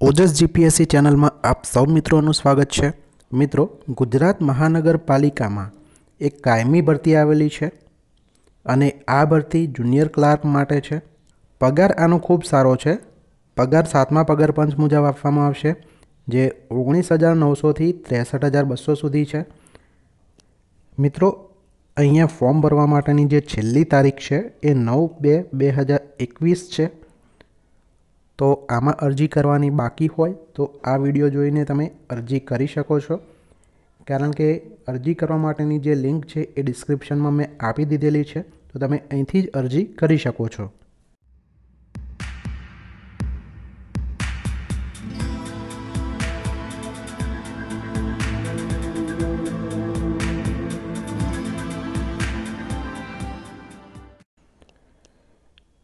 ઓજસ GPSC ચેનલમાં આપ સૌ મિત્રોનું સ્વાગત છે. મિત્રો, ગુજરાત મહાનગરપાલિકામાં એક કાયમી ભરતી આવેલી છે અને આ ભરતી જુનિયર ક્લાર્ક માટે છે. પગાર આનો ખૂબ સારો છે. પગાર સાતમા પગાર પંચ મુજબ આપવામાં આવશે, જે ઓગણીસ હજાર નવસોથી ત્રેસઠ હજાર બસો સુધી છે. મિત્રો, અહીંયા ફોર્મ ભરવા માટેની જે છેલ્લી તારીખ છે, એ નવ બે બે હજાર એકવીસ છે. તો આમાં અરજી કરવાની બાકી હોય તો આ વીડિયો જોઈને તમે અરજી કરી શકો છો. કારણ કે અરજી કરવા માટેની જે લિંક છે એ ડિસ્ક્રિપ્શનમાં મેં આપી દીધેલી છે. તો તમે અહીંથી જ અરજી કરી શકો છો.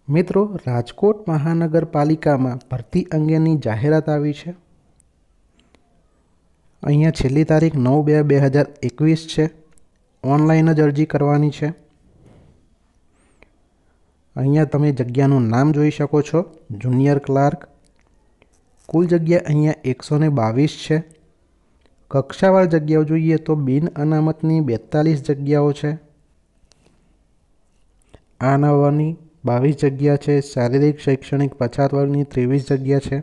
મિત્રો, રાજકોટ મહાનગરપાલિકામાં ભરતી અંગેની જાહેરાત આવી છે. અહીંયા છેલ્લી તારીખ નવ બે બે હજાર એકવીસ છે. ઓનલાઈન જ અરજી કરવાની છે. અહીંયા તમે જગ્યાનું નામ જોઈ શકો છો. Junior clerk. કુલ જગ્યા અહીંયા એકસો ને બાવીસ છે. કક્ષાવાર જગ્યાઓ જોઈએ તો બિન અનામતની બેતાલીસ જગ્યાઓ છે. આ નવાની બાવીસ જગ્યા છે, શારીરિક, શૈક્ષણિક પછાત વર્ગની ત્રેવીસ જગ્યા છે.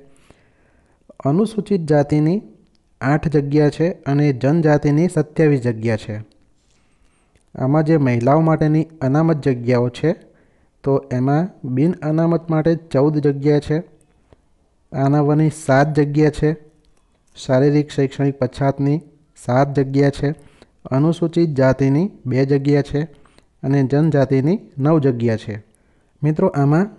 અનુસૂચિત જાતિની આઠ જગ્યા છે અને જનજાતિની સત્યાવીસ જગ્યા છે. આમાં જે મહિલાઓ માટેની અનામત જગ્યાઓ છે, તો એમાં બિન અનામત માટે ચૌદ જગ્યા છે, આનાવાની સાત જગ્યા છે, શારીરિક, શૈક્ષણિક પછાતની સાત જગ્યા છે, અનુસૂચિત જાતિની બે જગ્યા છે અને જનજાતિની નવ જગ્યા છે. મિત્રો, આમાં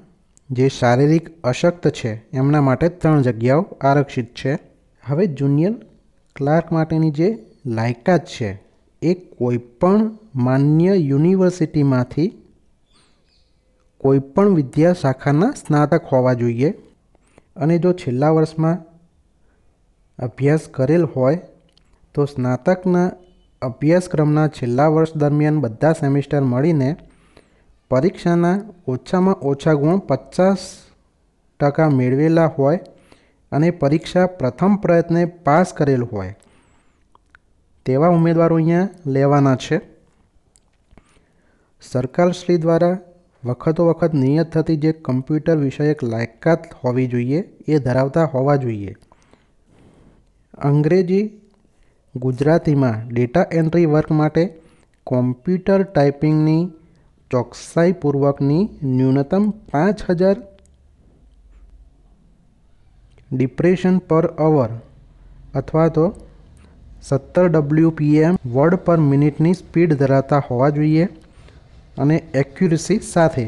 જે શારીરિક અશક્ત છે, એમના માટે ત્રણ જગ્યાઓ આરક્ષિત છે. હવે જુનિયર ક્લાર્ક માટેની જે લાયકાત છે, એ કોઈપણ માન્ય યુનિવર્સિટીમાંથી કોઈપણ વિદ્યા શાખાના સ્નાતક હોવા જોઈએ. અને જો છેલ્લા વર્ષમાં અભ્યાસ કરેલ હોય, તો સ્નાતકના અભ્યાસક્રમના છેલ્લા વર્ષ દરમિયાન બધા સેમિસ્ટર મળીને પરીક્ષાના ઓછામાં ઓછા ગુણ પચાસ ટકા મેળવેલા હોય અને પરીક્ષા પ્રથમ પ્રયત્ને પાસ કરેલ હોય, તેવા ઉમેદવારો અહીંયા લેવાના છે. સરકારશ્રી દ્વારા વખતો વખત નિયત થતી જે કમ્પ્યુટર વિષયક લાયકાત હોવી જોઈએ એ ધરાવતા હોવા જોઈએ. અંગ્રેજી, ગુજરાતીમાં ડેટા એન્ટ્રી વર્ક માટે કોમ્પ્યુટર ટાઈપિંગની ચોકસાઈપૂર્વકની ન્યૂનતમ પાંચ હજાર ડિપ્રેશન પર અવર અથવા તો સત્તર ડબલ્યુ પીએમ વર્ડ પર મિનિટની સ્પીડ ધરાવતા હોવા જોઈએ અને એક્યુરેસી સાથે.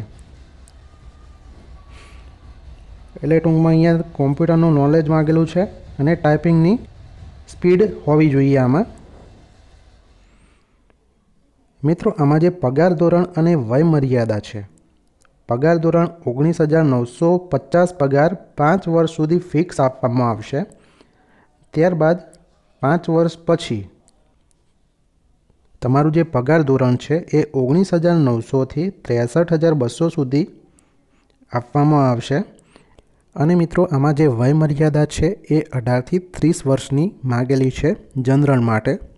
એટલે ટૂંકમાં અહીંયા કોમ્પ્યુટરનું નોલેજ માગેલું છે અને ટાઈપિંગની સ્પીડ હોવી જોઈએ આમાં. મિત્રો, આમાં જે પગાર ધોરણ અને વય મર્યાદા છે. પગાર ધોરણ ઓગણીસ હજાર નવસો પચાસ પગાર પાંચ વર્ષ સુધી ફિક્સ આપવામાં આવશે. ત્યારબાદ પાંચ વર્ષ પછી તમારું જે પગાર ધોરણ છે એ ઓગણીસ હજાર નવસોથી ત્રેસઠ હજાર બસો સુધી આપવામાં આવશે. અને મિત્રો, આમાં જે વય મર્યાદા છે એ અઢારથી ત્રીસ વર્ષની માગેલી છે જનરલ માટે.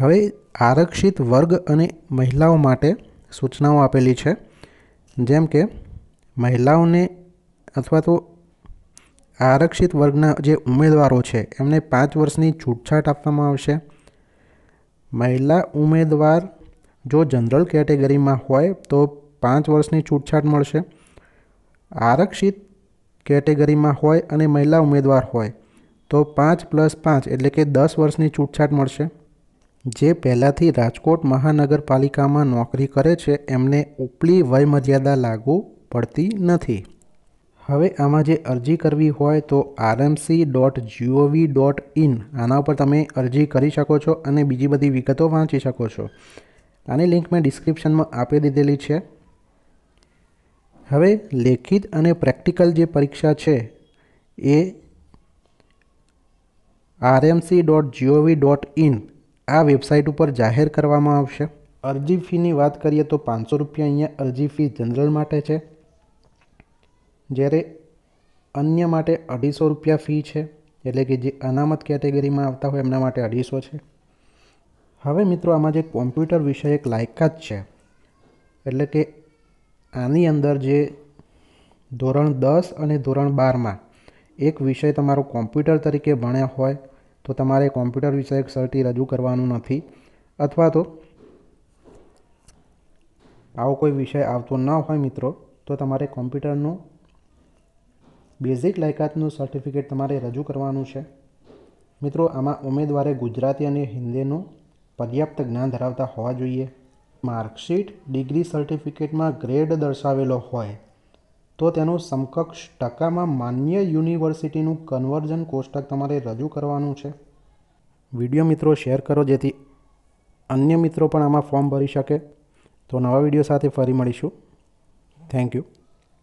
હવે આરક્ષિત વર્ગ અને મહિલાઓ માટે સૂચનાઓ આપેલી છે. જેમ કે, મહિલાઓને અથવા તો આરક્ષિત વર્ગના જે ઉમેદવારો છે, એમને પાંચ વર્ષની છૂટછાટ આપવામાં આવશે. મહિલા ઉમેદવાર જો જનરલ કેટેગરીમાં હોય, તો પાંચ વર્ષની છૂટછાટ મળશે. આરક્ષિત કેટેગરીમાં હોય અને મહિલા ઉમેદવાર હોય, તો પાંચ પ્લસ પાંચ એટલે કે દસ વર્ષની છૂટછાટ મળશે. જે પહેલાંથી રાજકોટ મહાનગરપાલિકામાં નોકરી કરે છે, એમને ઉપલી વયમર્યાદા લાગુ પડતી નથી. હવે આમાં જે અરજી કરવી હોય તો RMC dot GOV dot in આના ઉપર તમે અરજી કરી શકો છો અને બીજી બધી વિગતો વાંચી શકો છો. આની લિંક મેં ડિસ્ક્રિપ્શનમાં આપી દીધેલી છે. હવે લેખિત અને પ્રેક્ટિકલ જે પરીક્ષા છે એ RMC dot GOV dot in આ વેબસાઇટ ઉપર જાહેર કરવામાં આવશે. અરજી ફીની વાત કરીએ તો પાંચસો રૂપિયા અહીંયા અરજી ફી જનરલ માટે છે. જ્યારે અન્ય માટે અઢીસો રૂપિયા ફી છે, એટલે કે જે અનામત કેટેગરીમાં આવતા હોય એમના માટે અઢીસો છે. હવે મિત્રો આમાં જે કોમ્પ્યુટર વિષય એક લાયકાત છે, એટલે કે આની અંદર જે ધોરણ દસ અને ધોરણ બારમાં એક વિષય તમારો કોમ્પ્યુટર તરીકે ભણ્યા હોય તો તમારે કોમ્પ્યુટર વિષયક સર્ટી રજૂ કરવાનું નથી. અથવા તો આવો કોઈ વિષય આવતો ન હોય મિત્રો, તો તમારે કોમ્પ્યુટરનું બેઝિક લાયકાતનું સર્ટિફિકેટ તમારે રજૂ કરવાનું છે. મિત્રો, આમાં ઉમેદવારે ગુજરાતી અને હિન્દીનું પર્યાપ્ત જ્ઞાન ધરાવતા હોવા જોઈએ. માર્કશીટ ડિગ્રી સર્ટિફિકેટમાં ગ્રેડ દર્શાવેલો હોય તો તેનું સમકક્ષ ટકામાં માન્ય યુનિવર્સિટીનું કન્વર્ઝન કોષ્ટક તમારે રજૂ કરવાનું છે. વીડિયો મિત્રો શેર કરો જેથી અન્ય મિત્રો પણ આમાં ફોર્મ ભરી શકે. તો નવા વીડિયો સાથે ફરી મળીશું. Thank you